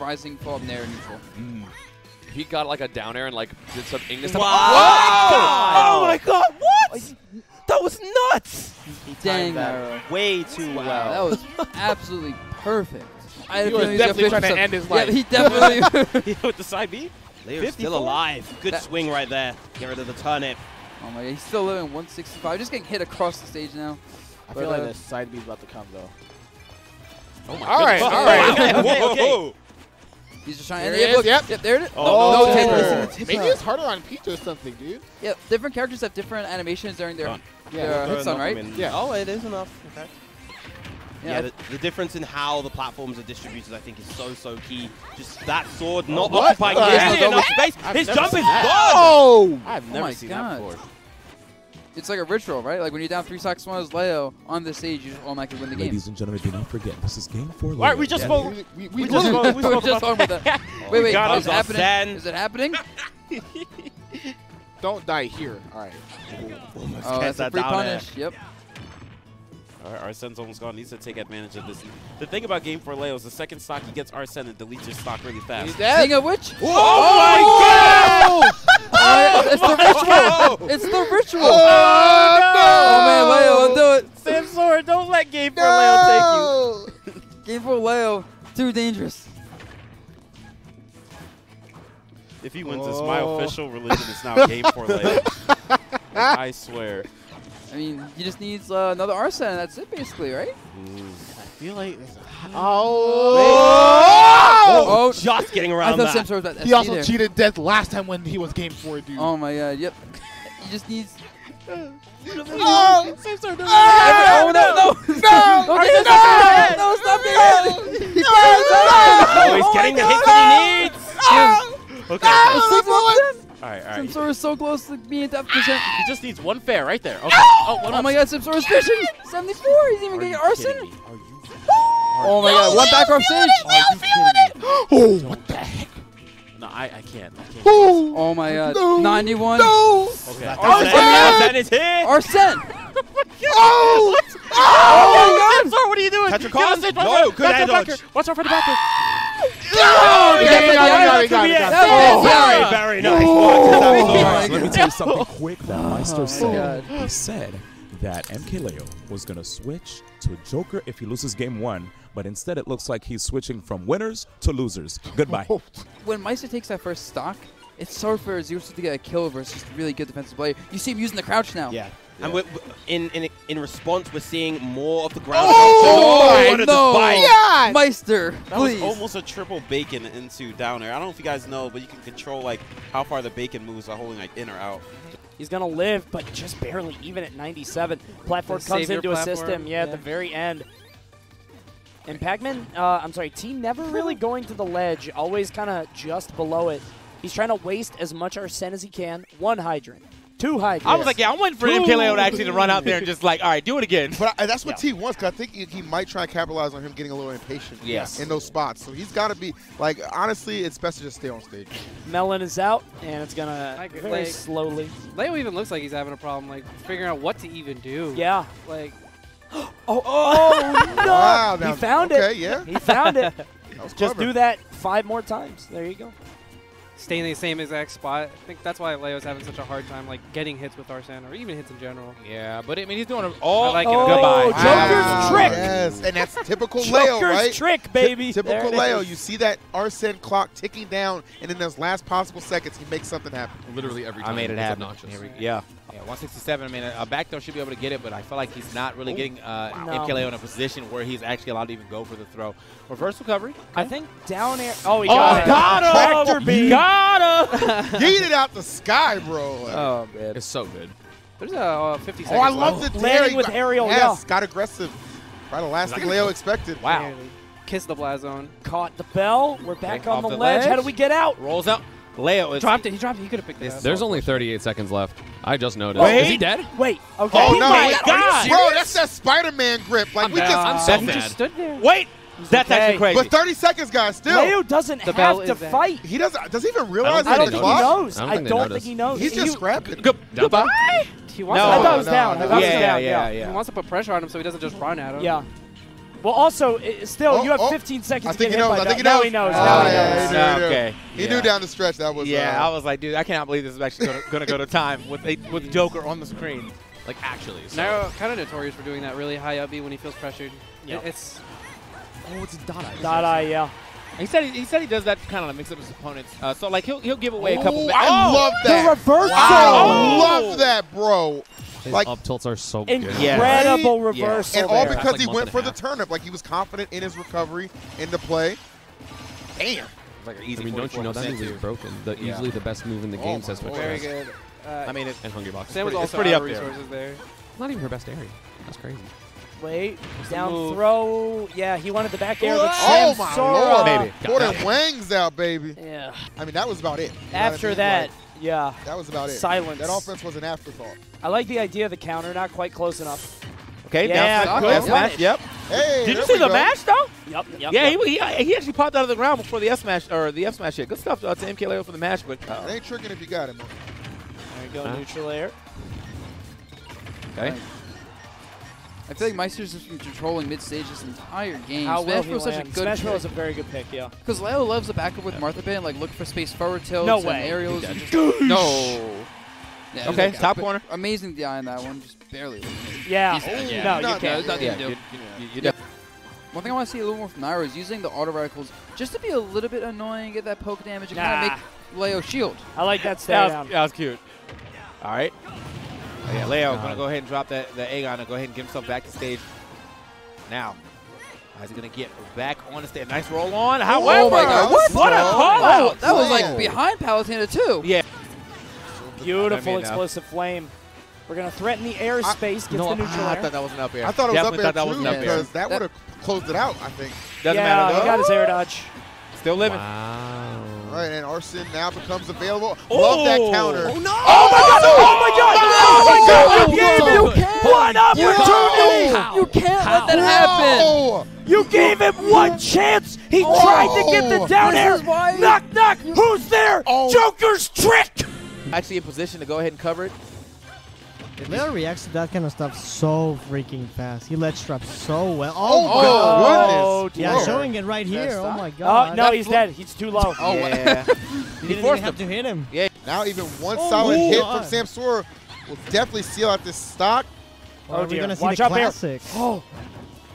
rising fall up nair neutral. He got like a down air and like did some English stuff. Oh my god, what? That was nuts! Dang, timed that Arrow. way too Wow, well. that was absolutely perfect. I had a He was feeling was gonna definitely trying to end his Yeah, life. he definitely. With the side B? Leo's 54? still alive. Good That- swing right there. Get rid of the turnip. oh my god, he's still living 165. Just getting hit across the stage now. I But, feel like uh, the side B is about to come though. Oh my all right, all right. Okay, okay, okay. He's just trying. There and it yeah, look, yep. Yep, there it is. Oh. no, no tip, missing Maybe it's harder on Peach or something, dude. Yep, different characters have different animations during their, Done. their hit stun, right? Yeah. Oh, it is enough. Okay. Yeah, Yeah, the, the difference in how the platforms are distributed, I think, is so, so key. Just that sword not what? occupying Uh, yeah. enough space. I've His jump is seen that. gone. Oh! I've Oh never my seen God. that before. It's like a ritual, right? Like when you're down three stocks one as Leo on the stage, you just automatically win the game. Ladies and gentlemen, do not forget, this is game four. All right, we just Yeah. spoke. We, we, We we just spoke. We We're spoke just about talking about that. Wait, wait, got is it happening? Arsene. Is it happening? don't die here. All right. Almost Oh, gets oh, that's a that free down air. punish. Yep. All right, Arsene's almost gone. Needs to take advantage of this. The thing about Game 4 Leo is the second stock he gets Arsene and deletes your stock really He's fast. dead. Speaking of which, Oh, oh! It's the ritual. It's the ritual. Oh, no. Oh man, Leo, do it. Samsor, don't let Game 4 no! Leo take you. Game for Leo, too dangerous. If he wins this, my Oh. official religion is now Game 4 Leo. I swear. I mean, he just needs uh, another Arsene. That's it, basically, right? I feel like. Oh! Oh. oh! oh! Just getting I around thought that. Samsor was at He also there. cheated death last time when he was game four, dude. Oh my god, yep. He just needs. Oh! Oh! oh, no, no! No! Don't get this- no, stop it! He Oh, he's getting the hits that he needs. Okay. All right, all right. Samsor is so close to being at that percent. He just needs one fair right there. Okay. Oh, one Oh up. my god, Samsor is fishing! 74! He's even Are getting you Oh my god, one back off stage! Are you kidding me? Oh, what the heck? No, I, I can't. I can't. Oh! Oh my god, No. 91. No! Okay. Arsene, Arsene is here. Arsene! Oh! Oh my oh. God! Samsor, what are you doing? Tetrakarn? Get on stage, watch No, good Back air to backer. dodge. Watch out for the backer. Oh, You got you that got it, guy? got it, got it, you got it. That was Very, very nice. Oh Watch my that. Let me tell you something quick that Maister oh my said. God. He said that MKLeo was going to switch to Joker if he loses game one, but instead it looks like he's switching from winners to losers. Goodbye. Oh. When Maister takes that first stock, it's hard for Zeus to get a kill versus just a really good defensive player. You see him using the crouch now. Yeah. And we're, we're- in, in in response, we're seeing more of the ground. Oh, control. Oh, oh, what a no. spike. God! Maister, That please. was almost a triple bacon into down air. I don't know if you guys know, but you can control like how far the bacon moves by holding like in or out. He's going to live, but just barely, even at 97. Platform The comes in to assist platform, him, yeah, at the very end. And Pac-Man, uh, I'm sorry, Tea never really going to the ledge, always kind of just below it. He's trying to waste as much Arsene as he can. One hydrant, two hydrants. I was like, yeah, I'm waiting for Two. MKLeo to actually to run out there and just like, all right, do it again. But I, that's what Yeah. Tea wants. Cause I think he, he might try and capitalize on him getting a little impatient. Yes. In those spots, so he's got to be like. Honestly, it's best to just stay on stage. Melon is out, and it's going to Like- very like- slowly. Leo even looks like he's having a problem, like figuring out what to even do. Yeah. Like, Oh, oh no! Wow, he found okay, it. yeah. He found it. Just do that five more times. There you go. Staying in the same exact spot. I think that's why Leo's having such a hard time, like getting hits with Arsene or even hits in general. Yeah, but I mean, he's doing it all. I like it. Oh, Goodbye. Joker's Wow. trick. Yes, and that's typical Joker's Leo, right? Joker's trick, baby. Ty- typical Leo. is. You see that Arsene clock ticking down, and in those last possible seconds, he makes something happen. Literally every time. I time. made it It's happen. obnoxious. Here we- yeah. Yeah, 167. I mean, a, a back throw should be able to get it, but I feel like he's not really getting uh, No. MKLeo in a position where he's actually allowed to even go for the throw. Reverse recovery. I think down air. Oh, he Oh, got it. got him! Tractor beam. Got him! Yeeted out the sky, bro. oh, man. It's so good. There's a uh, 50 oh. I left. love the Landing with aerial, Yes, got aggressive. Right, the last thing Leo expected. Wow. Kiss the blast zone. Caught the bell. We're back Okay, on the, the ledge. How do we get out? Rolls out. Leo is. Dropped it. He dropped it. He could have picked This- up. There's only 38 seconds left. I just noticed. Wait. Is he dead? Wait. Okay. Oh, oh no. my Are God. Bro, that's that Spider-Man grip. Like I'm we down. just. I'm so he mad. just stood there. Wait! That's okay. actually crazy. But 30 seconds, guys. Still, Leo doesn't The have to is fight. he doesn't. Does he even realize I I don't think he knows. I don't I think don't think he knows. He's He- just scrapping. Goodbye. He wants I thought it was no, down. no, I thought it was yeah, down. yeah, Yeah. yeah. He wants to put pressure on him so he doesn't just run at him. Yeah. Well, also, still, Oh, you have oh. 15 seconds I to think get he hit knows. by I think he Now knows. he knows. Oh, Now he knows. he knew, he knew. Okay. He Yeah. knew down the stretch that was. Yeah, uh, I was like, dude, I cannot believe this is actually going to go to time with a, with Joker on the screen. Like actually. So. Nairo kind of notorious for doing that really high up B when he feels pressured. Yeah. It- It's Oh, it's Dada. Dada, yeah. He said he, he said he does that to kind of mix up his opponents. Uh, so like he'll he'll give away a couple. Ooh, I oh! love The that. reversal! I love that, bro. His Like- up tilts are so good. Incredible Yeah. And all there. because Like he went for the half. turnip. Like he was confident in his recovery, in the play. Damn. Like an easy I mean, don't you know that 44% move is broken? The, Yeah. Easily the best move in the Oh game, says Switch. very good. Uh, I mean, it, And Hungrybox. Sam was pretty- also it's pretty up of there. there. Not even her best area. That's crazy. Wait, the down throw. Yeah, he wanted the back air, but Oh Sam my Sora. lord. Maybe. Pour them wangs out, baby. Yeah. I mean, that was about it. You know what I After that, Like, yeah. that was about it. Silence. That offense was an afterthought. I like the idea of the counter, not quite close enough. Okay, Yeah, down good F smash. Yep. Hey, Did you see the go. mash though? Yep, yep. Yeah, yep. he, he he actually popped out of the ground before the F smash or the F smash hit. Good stuff uh, to MKLeo for the mash, but uh, It ain't tricking if you got it, man. There you go, Huh? neutral air. okay. I feel like Maister's just been controlling mid stage this entire game. How Smash well he Bros such a good Smash Bros pick. is a very good pick, yeah. Because Leo loves to back up with Martha Bay and like look for space forward tilts No and way. aerials. And just- no. Yeah, Okay, like top corner. Amazing DI in that one, just barely. Yeah. He's- oh, yeah. No, No, you not- can't. no, nothing Yeah, to do. you, you, you, you One thing I want to see a little more from Nairo is using the auto reticles just to be a little bit annoying, get that poke damage, and Nah. kind of make Leo shield. I like that stare That down. that was cute. All right. Oh, yeah, Leo going to go ahead and drop that the egg on and go ahead and get himself back to stage. Now, how's he going to get back on the stage? Nice roll on. Oh However, oh my god, what? what a Oh, call Oh, that was like behind Palutena too. Yeah. Beautiful I mean, explosive flame. We're going to threaten the airspace, gets No, the neutral I air. thought that was an up air. I thought it was Definitely up thought that too was an up air. because that That- would have closed it out. I think. Doesn't yeah, matter he got his air dodge. Still living. Wow. All right, and Arsene now becomes available. Oh. Love that counter. Oh, no. Oh, my God. Oh, my God. Oh, my God. You You gave can't. him one opportunity. You can't let that happen. Oh, You gave him one chance. He Oh. tried to get the down air. Knock, knock. Who's there? Oh. Joker's trick. Actually in position to go ahead and cover it. Leo reacts to that kind of stuff so freaking fast. He ledge straps so well. oh, Oh, my goodness. yeah, Lord. showing it right here. Oh stop. my Oh, god. no, he's dead. He's too low. Oh, yeah. He he didn't even have to hit him. Now even one Oh, solid my hit God. from Samsora will definitely seal out this stock. Or Oh, are we oh, dear. gonna see Watch the up here. classic? Oh,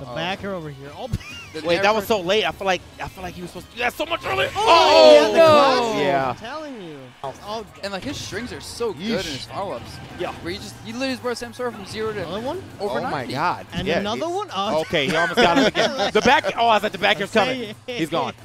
The backer over here. Oh, Wait, that was so late. I feel like I feel like he was supposed to do that so much earlier. oh, oh! yeah, the no. classic. Yeah. I'm telling you. Oh, And like his strings are so good in his follow-ups. Yeah. Where you just you literally brought Samsora from zero to another one? over oh my God. And Yeah, another it- one? Oh, Okay, he almost got him again. The back. Oh, I was like, the back air's coming. Okay. He's gone.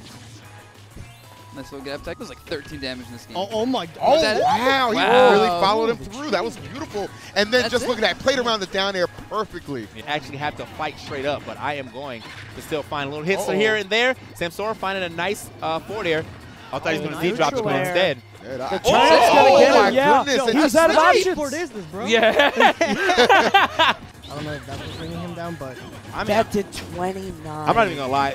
Nice little get up tech. It was like 13 damage in this game. Oh, oh my god. Oh, that it? wow. He Wow. really followed him through. That was beautiful. And then That's just it? look at that. Played around the down air perfectly. You actually have to fight straight up, but I am going to still find a little hits Uh-oh. here and there. Samsora finding a nice uh, forward air. I thought he was Oh, going to Z drop it, neutral but air. instead. Yeah, The that- Giants oh, my yeah. goodness. Yo, and he's that's out of nice. options. For this, this, bro. Yeah. I don't know if that was bringing him down, but I mean, that did 29. I'm not even gonna lie.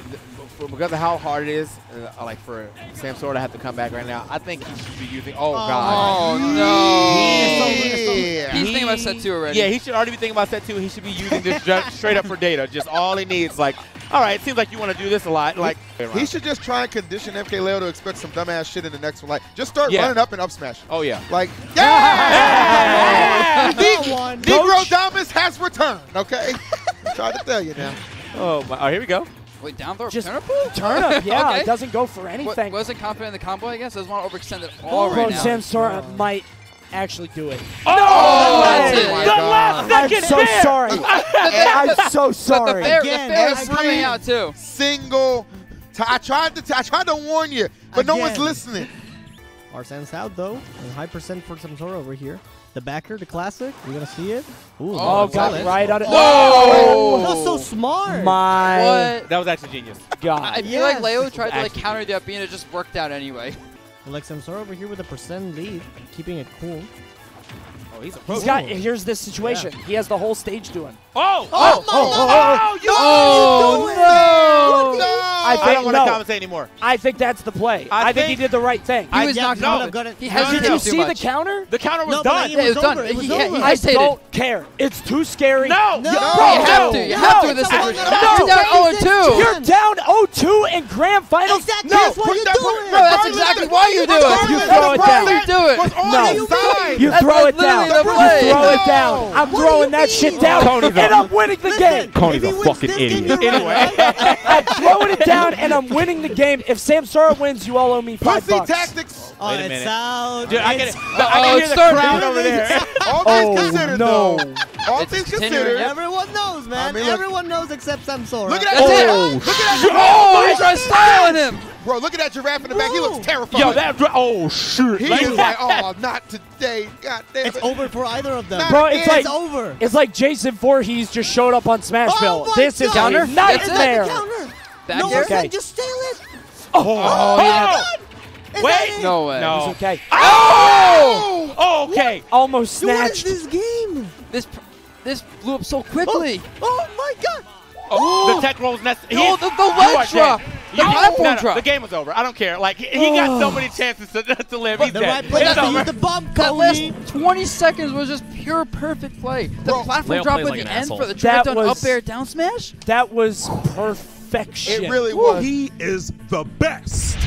Th- f- Because of how hard it is, uh, like for Samsora to have to come back right now, I think he should be using. Oh, God. Oh, no. He- Yeah. He's thinking about set two already. Yeah, he should already be thinking about set two. He should be using this straight up for data. Just all he needs. Like, all right, it seems like you want to do this a lot. Like, He should just try and condition MKLeo to expect some dumbass shit in the next one. Like, just start Yeah. running up and up smash. oh yeah. Like, yeah! that one. Negro Dominus has returned, okay? I'm trying to tell you now. Oh, my, oh, here we go. Wait, down throw Just turnip pool? Turnip, yeah. Okay. It doesn't go for What, anything. wasn't confident in the combo, I guess. Doesn't want to overextend it all Bro, right now. Samsora might actually do it. Oh, that's way. it. my the God. last I'm so fair. sorry. I'm so But the sorry. Again, the fair is coming out too. Single. T- I tried to. T- I tried to warn you, but no one's Again. listening. Arsene's out though. And high percent for Samsora over here. The backer, the classic. You're gonna see it. Ooh, Oh, Oh, got solid. right on it. Whoa! That's so smart. My What? That was actually genius. God. I feel Yes. like Leo tried to like Actually- counter the up and it just worked out anyway. Like Samsora over here with a percent lead, keeping it cool. Oh, he's a He's got. Here's this situation. He has the whole stage to him. Oh! Oh, Oh! oh, oh, oh you- Oh, no! I I think don't want no. to commentate anymore. I think that's the play. I I, think, he did the right thing. He was yeah, knocked no, out. I'm gonna- He no, hesitated Did you too see much. the counter? The counter was No, done. he Yeah, it was done. It was He- over. he I don't care. It's too scary. No. No. Bro, you No. have to. You No. have to in this No. situation. No. You're down No. 0 2. You're down 0-2 in grand finals. Exactly. No, That's why you that- do put- it. Bro, that's exactly why you do it. You throw it down. you do it? Was No. You throw it down. You throw it down. I'm throwing that shit down, Tony's and a- I'm winning the game. Coney's if a fucking idiot. you're. I'm throwing it down, and I'm winning the game. If Samsora wins, you all owe me five Pussy bucks. tactics. Oh, Wait a oh, it's minute. out. Dude, I can, It's- no, I Oh, can hear it's the starting. crowd over there. All Oh, things considered, no. though. All It's things continuing, considered. Everyone knows, man. I mean, Everyone knows except Samsora. Look at that That's it. giraffe. Look at that Oh, oh he's trying to style him. Bro, look at that giraffe in the back. He looks terrified. Yo, that oh shoot. he is like, oh, not today. God damn It's over for either of them. Bro, it's it's like over. it's like Jason Voorhees just showed up on Smashville. Oh my this is God. a Counter? nightmare. That's it? It's not the counter. Back no here? one can Okay. just steal it. Oh, oh, oh yeah. Is Wait. that it? No way. No. It's okay. Oh! oh okay. Almost Dude, What is snatched. this game? This pr- this blew up so quickly. Oh, oh my god. Oh, the tech rolls necessary. No, the- the ledge drop. The platform drop. The game was over. I don't care. Like he, he got so many chances to, to live. He's The dead. right place It's to over. use the bomb, That last 20 seconds was just pure perfect play. The Bro, platform Leo drop played at like the end asshole. for the drive That down up air down smash. That was perfection. It really was. He is the best.